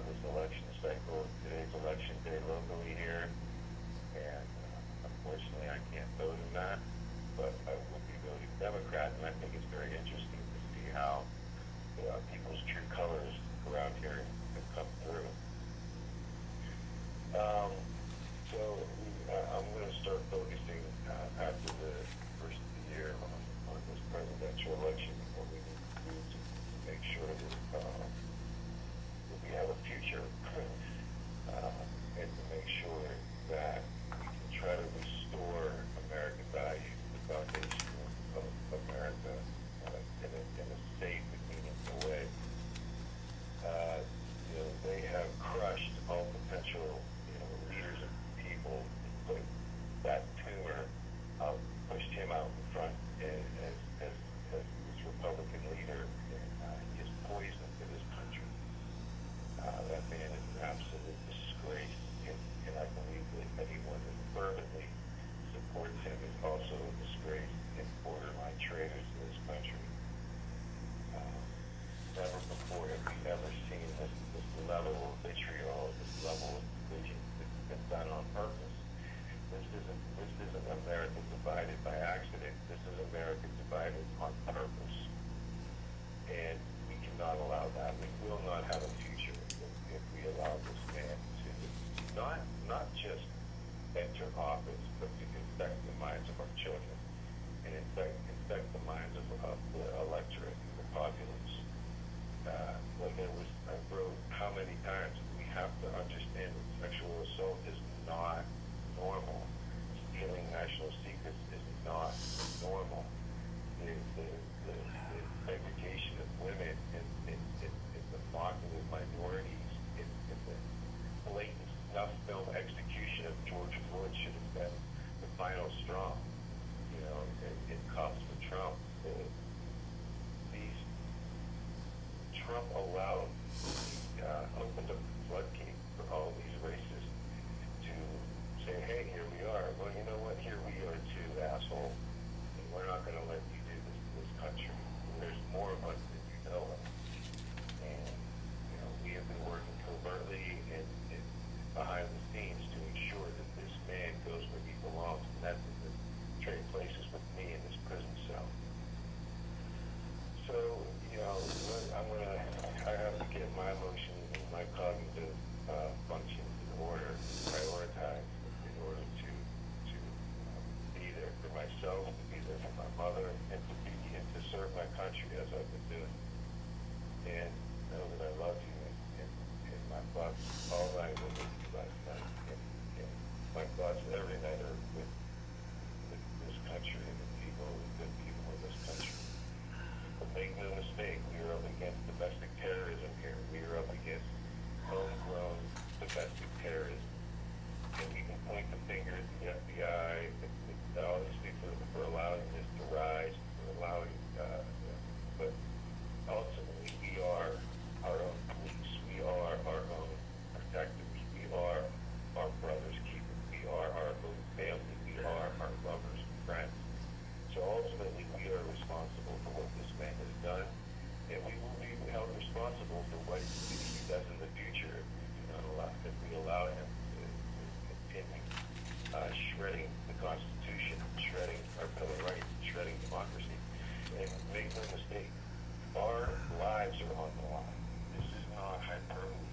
uh, this election cycle. Today's election day locally here, and uh, unfortunately, I can't vote in that, but I will be voting Democrat, and I think it's very interesting to see how uh, people's true colors around here have come through. Um, have to understand that sexual assault is not normal. Stealing national secrets is not normal. The, the, the, the segregation of women and, and, and, and the mocking of minorities and, and the blatant snuff film execution of George Floyd should have been the final straw, you know, it and cost for Trump. The, these Trump allowed my emotions and my cognitive uh, functions in order, prioritize in order to to um, be there for myself, to be there for my mother, and to be and to serve my country as I've been doing. And know that I love you, and, and, and my thoughts all night were with you last night, and, and my thoughts every night are with, with this country and shredding our civil rights, shredding democracy. And make no mistake, our lives are on the line. This is not hyperbole.